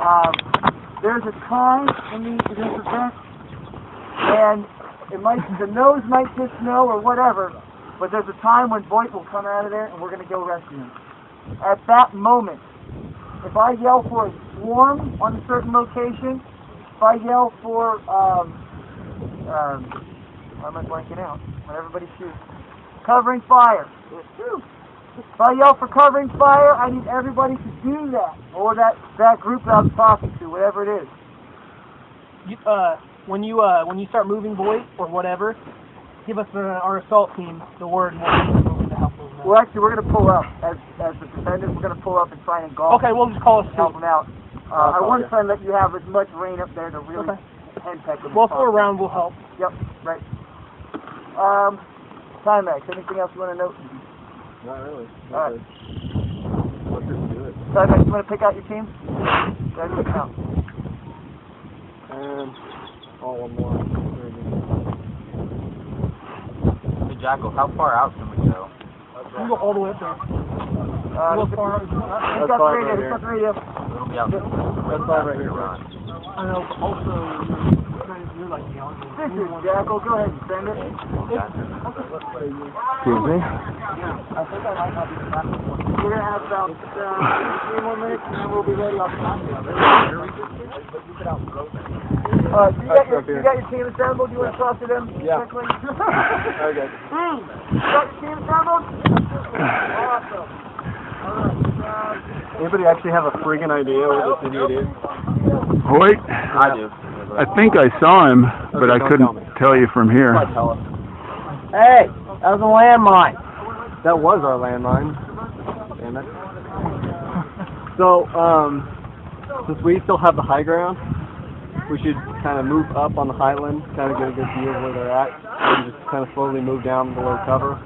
Um, there's a time in, the, in this event, and it might the nose might just know or whatever, but there's a time when Voight will come out of there, and we're going to go rescue him. At that moment, if I yell for a swarm on a certain location, if I yell for um, um, why am I blanking out? When everybody shoots, covering fire. If I yell for covering fire, I need everybody to do that, or that that group that I'm talking to, whatever it is. You, uh, when you uh, when you start moving boys or whatever, give us uh, our assault team the word and we'll move to help those men. Well, actually, we're going to pull up as as the defenders. We're going to pull up and try and engulf Okay, we'll just call us and help them out. Uh, I want to try and let you have as much rain up there to really Okay. henpeck them. Well, as if we're possible. around, we'll help. Yep, right. Um, Timex, anything else you want to note? Not really. All right. Let's just do it. Timex, you want to pick out your team? Ready to count. And all one more. Hey, Jackal, how far out can we go? We can go all the way up there. Uh, Go he's far. got the That's fine radio, right he's got the radio. It'll be out. That's all right here, Run. I know, but also you're like. This is Jackal, go ahead and send it. Excuse me? I think I might not be the. We're going to have about uh, three more minutes and then we'll be ready off the Uh, you got, your, you got your team assembled? You want to talk to them Yeah. quickly? Okay. You got your team assembled? Awesome. All right. Anybody actually have a friggin' idea what this idiot is? Hoyt, I do. I think I saw him, but Okay, I couldn't tell tell you from here. Tell. Hey, that was a landmine. That was our landmine. Damn it. So, um, since we still have the high ground, we should kind of move up on the highland, kind of get a good view of where they're at, and just kind of slowly move down below cover.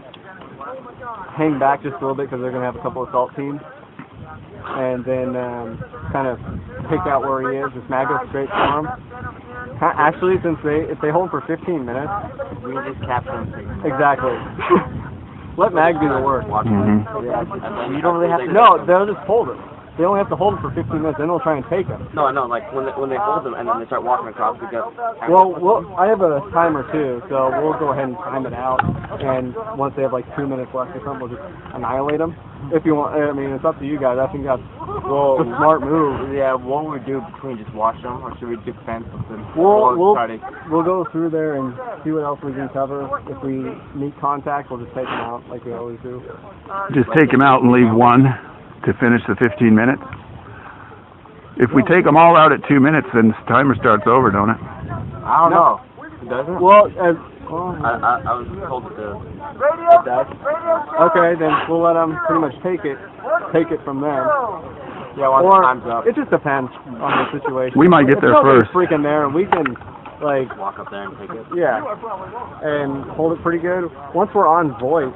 Hang back just a little bit because they're going to have a couple of assault teams. And then um, kind of pick out where he is. Just mag us straight for him. Actually, since they if they hold for 15 minutes, We just capture them. exactly. Let Mag do the work. Watch Mhm. him. You don't really have to. No, they'll just hold him. They only have to hold him for 15 minutes, then they'll try and take him. No, no, like when they, when they hold them and then they start walking across, we go. Well, we'll, I have a timer too, so we'll go ahead and time it out. And once they have like two minutes left or something, we'll just annihilate them. If you want, I mean, it's up to you guys. I think that's Well, the smart move. Yeah, what would we do between just watch them, or should we defend something? We'll, Or we'll, to- we'll go through there and see what else we can cover. If we meet contact, we'll just take them out like we always do. Just take him out and leave one to finish the 15 minutes. If we take them all out at two minutes, then the timer starts over, don't it? I don't know. It doesn't. Well, as, I, I, I was told to. Radio, does. radio, Okay, then we'll let them pretty much take it, take it from there. Yeah, once Or time's up, it just depends on the situation. We might get there nobody's first. freaking there, and we can like walk up there and take it. yeah, and hold it pretty good. Once we're on voice,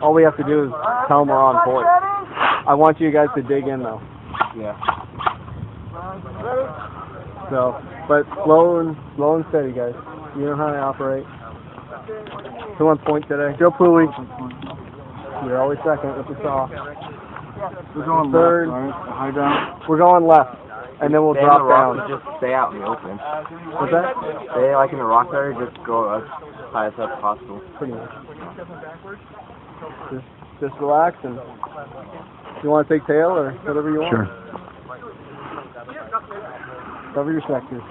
all we have to do is tell them we're on voice. I want you guys to dig in though. Yeah. So, but slow and slow and steady, guys. You know how to operate. Who on point today? Joe Pooley. You're always second with the saw. We're going Third. High ground. We're going left, and then we'll Stay drop the rock, down. Just stay out in the open. What's that? Stay like in the rock area. Just go as high as up possible. Pretty much. Just, just relax and you want to take tail or whatever you want. Sure. Cover your sectors.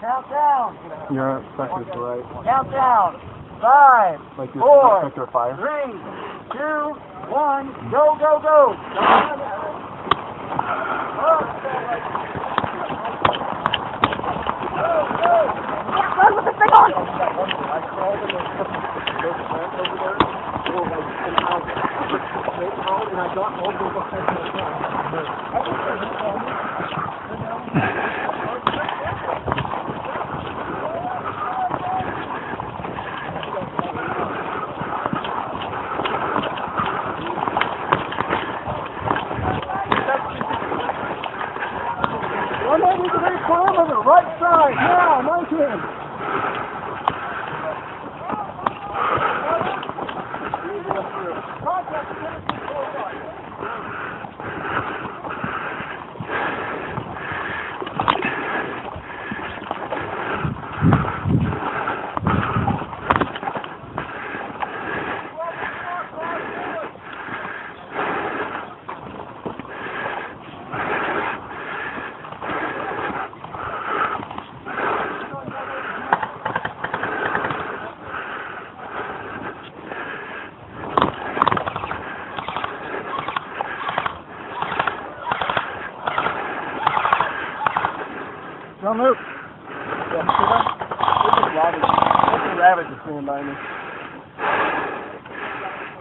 Countdown, Your sectors to right. countdown. Five, Like your Four. sector of fire. three, two, one, go, go, go. One hand is the very palm of the right side. Now, nice hand. Don't. Yeah, see that? There's a rabbit. There's a rabbit just ran by me.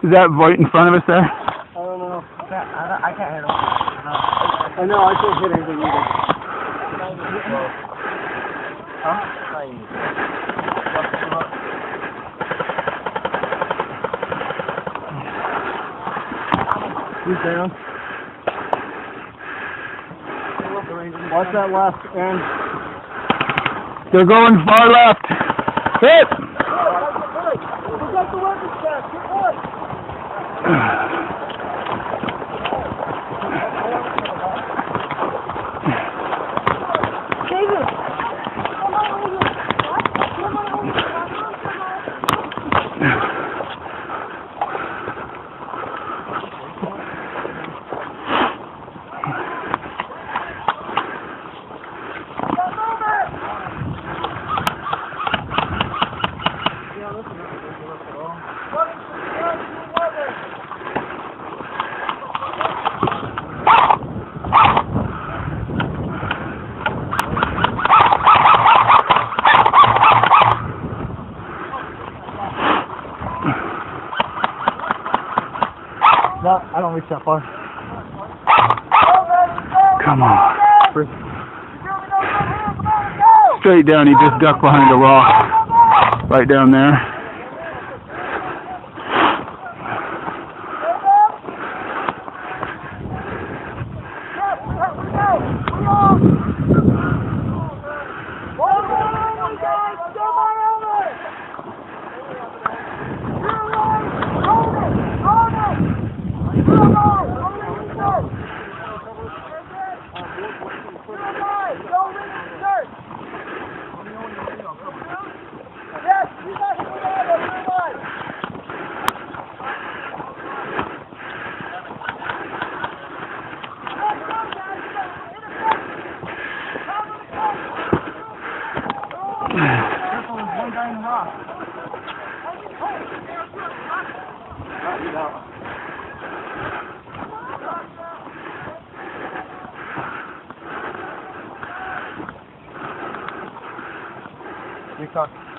Is that right in front of us there? I don't know. I can't, I, don't- I can't hit him. I know, I can't hit anything either. He's down. Watch that left end. They're going far left. Hit! No, I don't reach that far. Come on. Straight down, he just ducked behind a rock. Right down there. Guys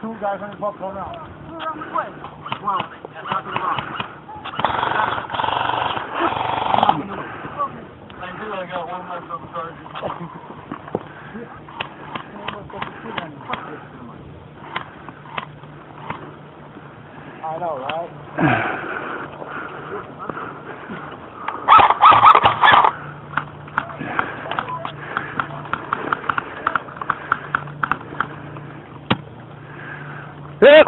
12 going around. Two guys on your 12 going around. I know, right? Hit!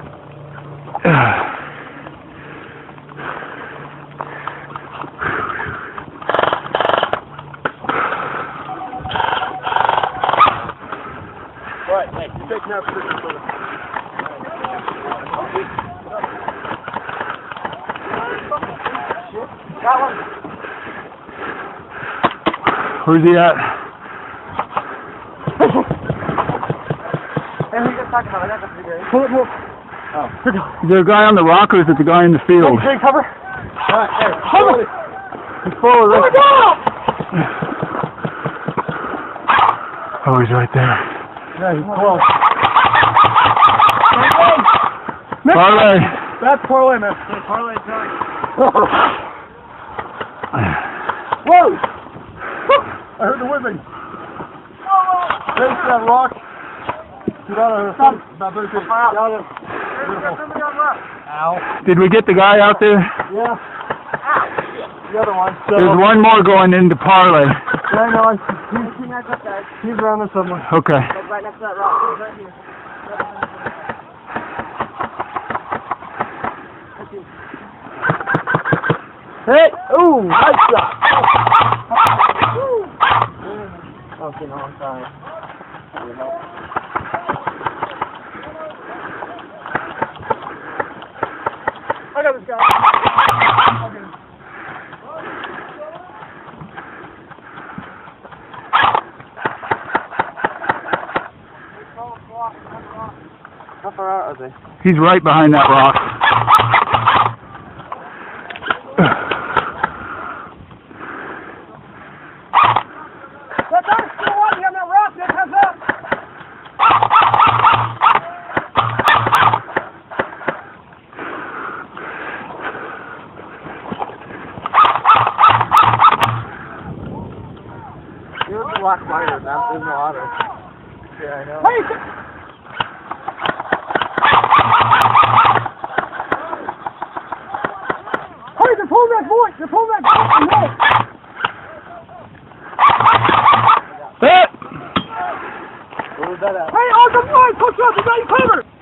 Right, hey, you take that position for the... Where's he at? Hey, who you guys talking about? I got the figure. Pull it, pull it. Oh. The guy on the rock or is it the guy in the field? Take cover. Right, there. Cover. He's forward. Right. Oh, he's right there. Yeah, he's close. Parlay. That's parlay, man. Parlay Tony. Whoa! I heard the whipping. Face that rock. Get out of here. About 30 feet. Get out of Ow. Did we get the guy out there? Yeah. The other one. So, There's one more going into parlay. Yeah, He's, he's around somewhere. Okay. Right next to that rock. He's right here. Hey! Ooh! Nice shot! Okay, no, I'm sorry. I got this guy. How far out are they? He's right behind that rock. That guy's still walking on that rock. That has up. You're a lot quieter, man. There's no otter. Yeah, I know. Hey, hey, they're pulling that boy. They're pulling that boy. No. Hit! Where was that at? Hey, on the line. Push up. You got you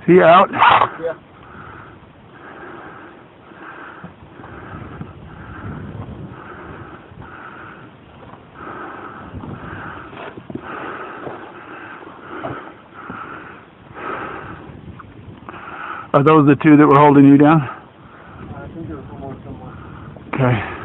Is he out? Yeah. Are those the two that were holding you down? I think there was one more somewhere. Okay.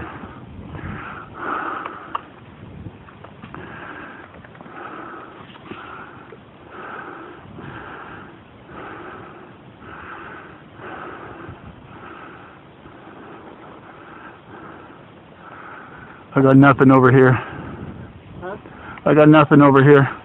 I got nothing over here. Huh? I got nothing over here.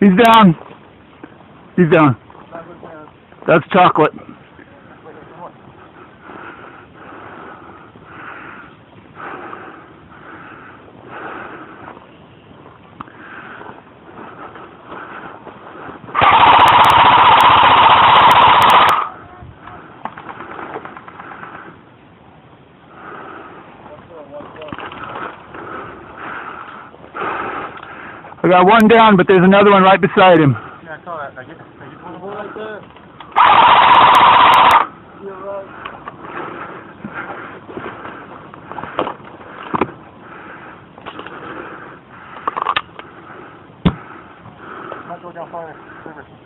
He's down. He's down. That's chocolate. I got one down, but there's another one right beside him. Yeah, I saw that. I get, I get one Right there. You're right. Might go down. Further.